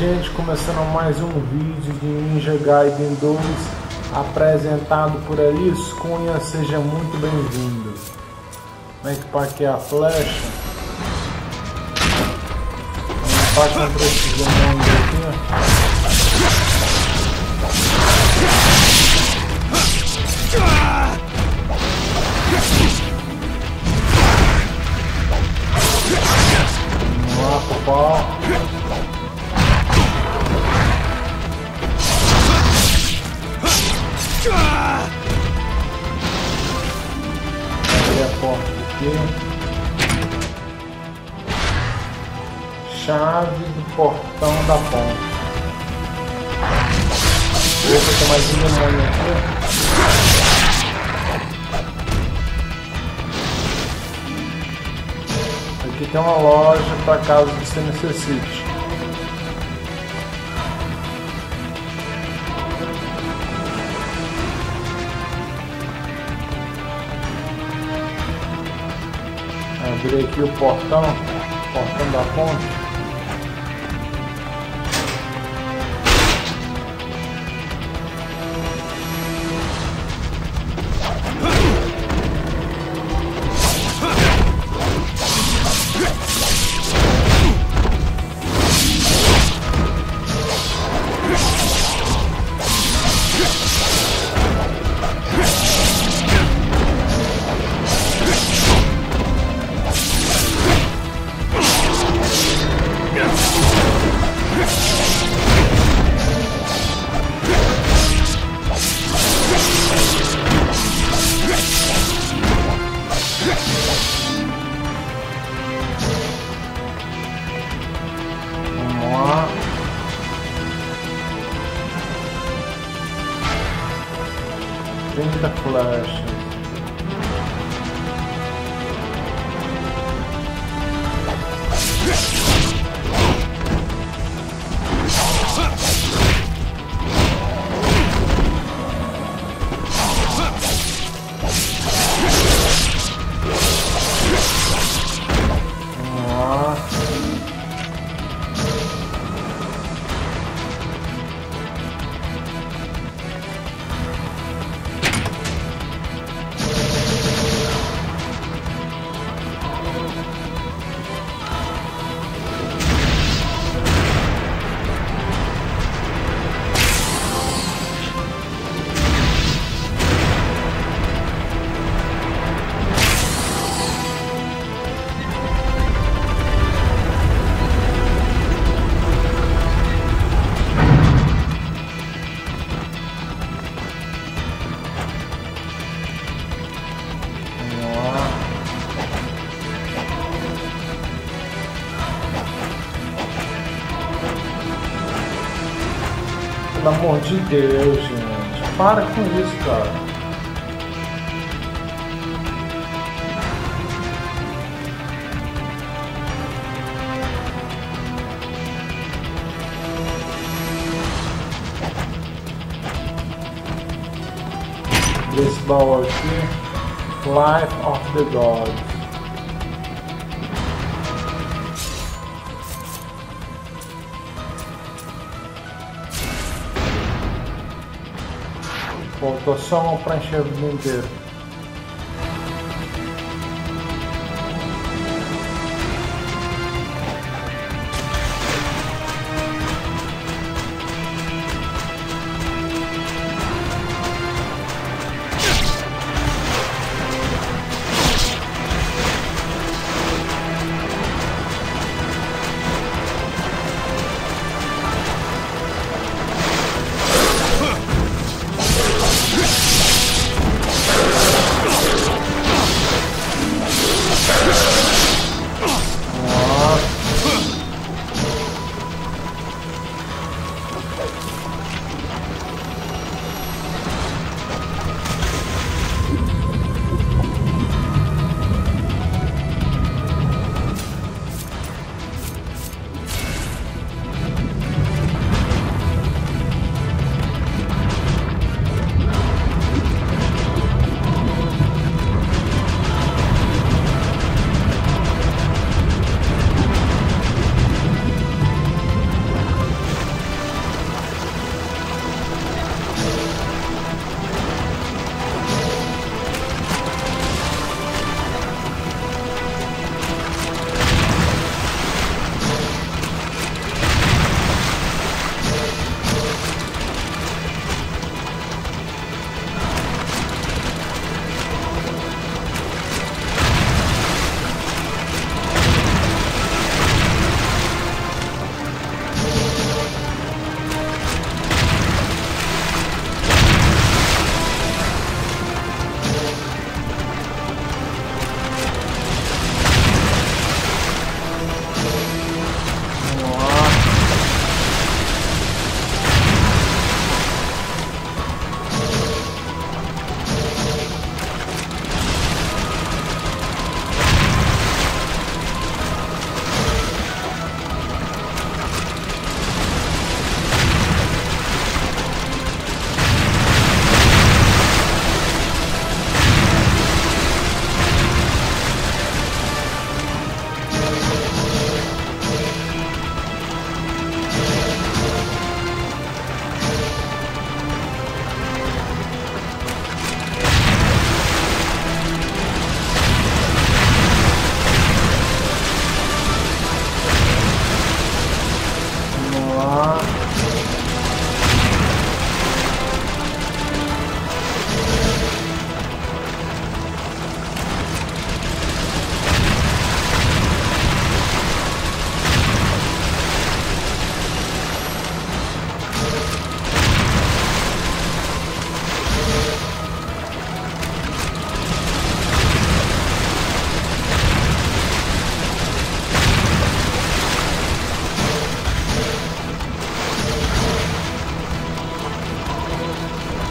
gente, começando mais um vídeo de Ninja Gaiden 2 apresentado por Elis Cunha, seja muito bem-vindo. Vamos equipar aqui a flecha. Vamos esses demônios aqui. Porta aqui. Chave do portão da ponte. Opa, tem mais um demônio aqui. Aqui tem uma loja para caso você necessite. Abri aqui o portão, portão da ponte. Pelo amor de Deus, gente. Para com isso, cara. Desse baú aqui. Life of the Gods. Faltou só um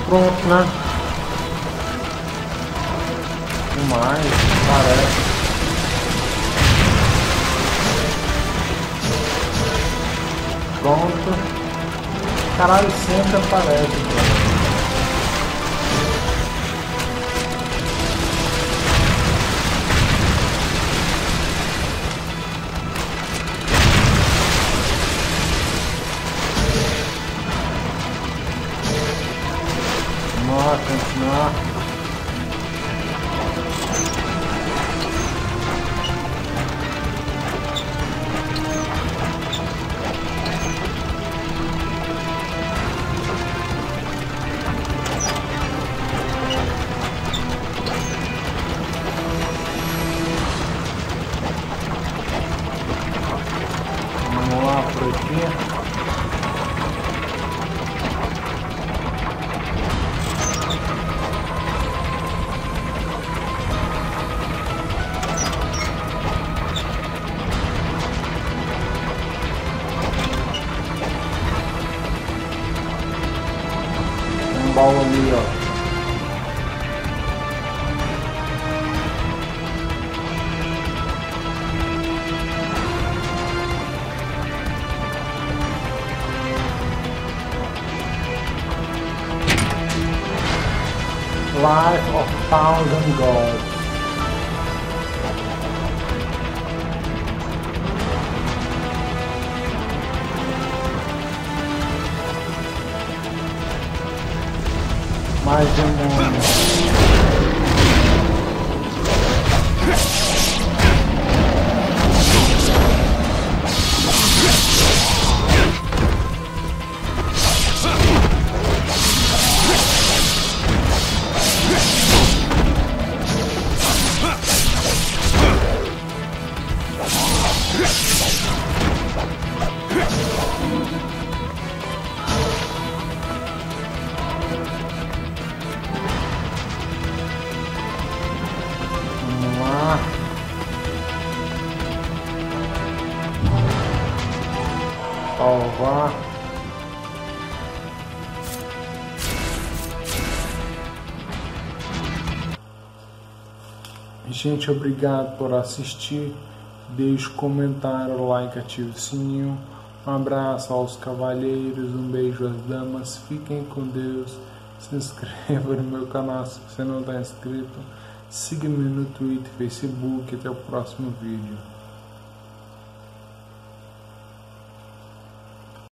Pronto, né? Demais, parece. Pronto. Caralho, sempre aparece, cara. Life of Thousand Gods. mais demônios. Gente, obrigado por assistir. Deixe comentário, like, ative o sininho. Um abraço aos cavalheiros, um beijo às damas. Fiquem com Deus. Se inscreva no meu canal se você não está inscrito. Siga-me no Twitter, Facebook. Até o próximo vídeo.